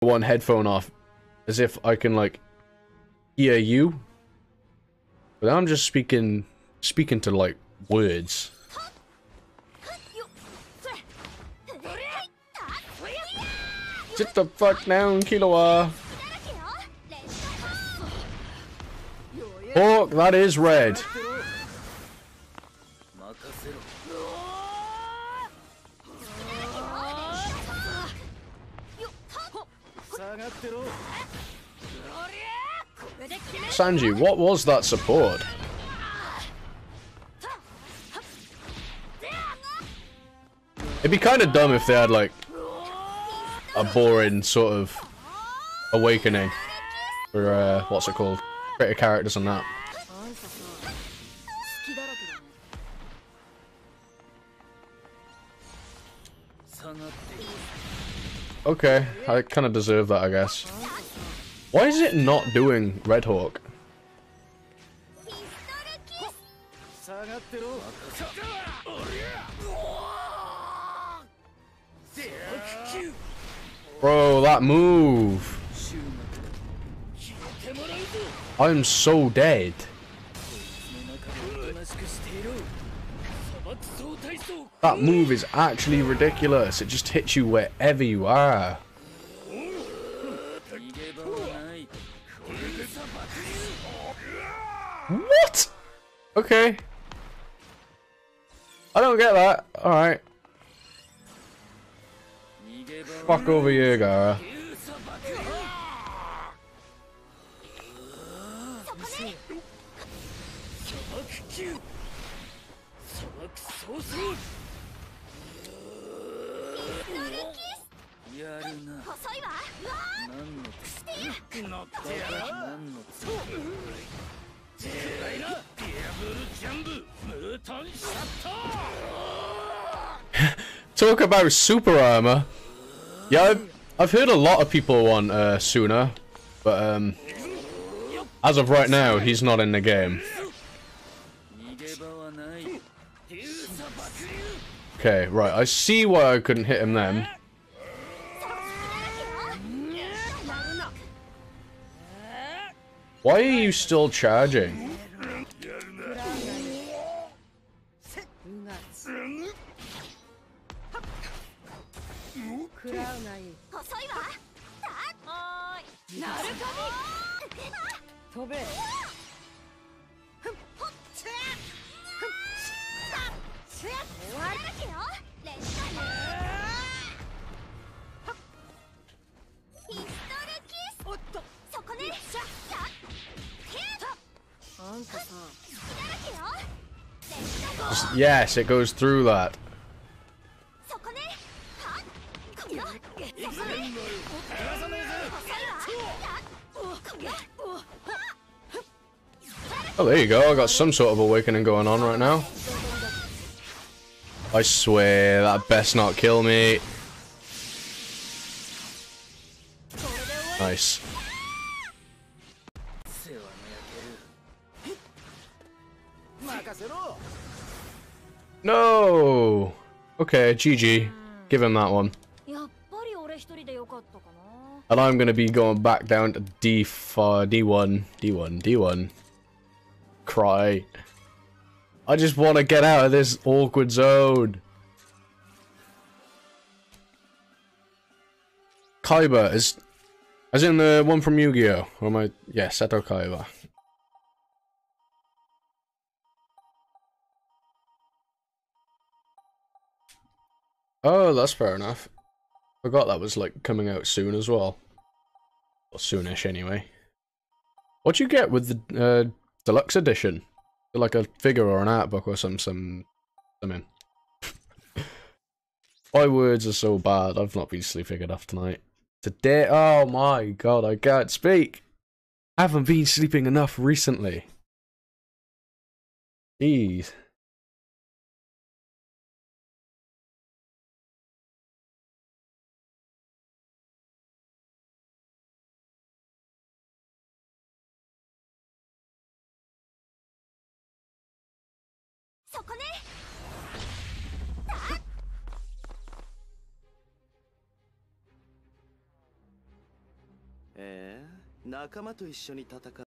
one headphone off as if I can like hear you. But I'm just speaking speaking to like words. Sit the fuck down, Killua. Oh, that is red. Sanji, what was that support? It'd be kind of dumb if they had like a boring sort of awakening for uh, what's it called? Creator characters and that. Okay, I kind of deserve that, I guess. Why is it not doing Red Hawk? Bro, that move. I'm so dead. That move is actually ridiculous. It just hits you wherever you are. What? Okay. I don't get that. Alright. Fuck over you, Talk about super armor. Yeah, I've, I've heard a lot of people want uh, Suna, but um, as of right now, he's not in the game. Okay, right, I see why I couldn't hit him then. Why are you still charging? Yes, it goes through that. Oh, there you go. I got some sort of awakening going on right now. I swear, that best not kill me. Nice. No! Okay, GG. Give him that one. And I'm gonna be going back down to D4, D1, D1, D1. Cry. I just want to get out of this awkward zone. Kaiba is, as in the one from Yu-Gi-Oh. Or am I? Yeah, Seto Kaiba. Oh, that's fair enough. Forgot that was like coming out soon as well. Or soonish anyway. What'd you get with the uh, deluxe edition? Like a figure or an art book or some some something. my words are so bad. I've not been sleeping enough tonight. Today, oh my god, I can't speak. I haven't been sleeping enough recently. Jeez. そこね。ええー、仲間と一緒に戦う。